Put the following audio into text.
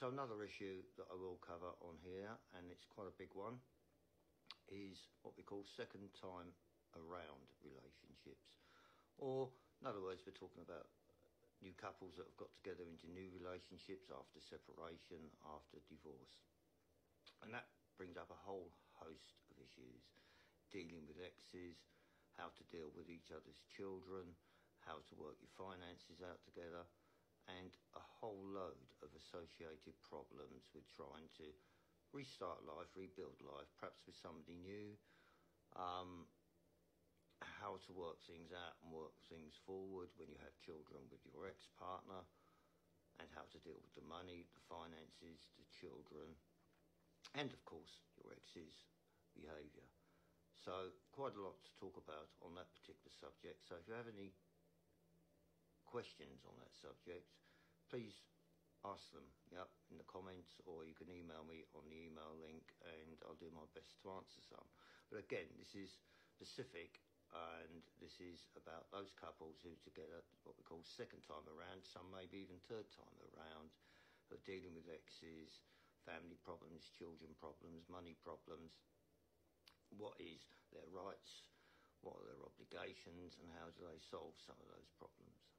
So another issue that I will cover on here, and it's quite a big one, is what we call second time around relationships. Or, in other words, we're talking about new couples that have got together into new relationships after separation, after divorce. And that brings up a whole host of issues dealing with exes, how to deal with each other's children, how to work your finances out together, and a whole load of associated problems with trying to restart life, rebuild life, perhaps with somebody new, um, how to work things out and work things forward when you have children with your ex-partner, and how to deal with the money, the finances, the children, and of course your ex's behaviour. So quite a lot to talk about on that particular subject. So if you have any questions on that subject, please ask them yep, in the comments or you can email me on the email link and I'll do my best to answer some. But again, this is specific and this is about those couples who together what we call second time around, some maybe even third time around, who are dealing with exes, family problems, children problems, money problems, what is their rights, what are their obligations, and how do they solve some of those problems.